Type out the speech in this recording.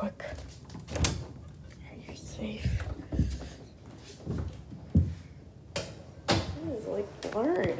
Quick! You're safe. This is like blurred.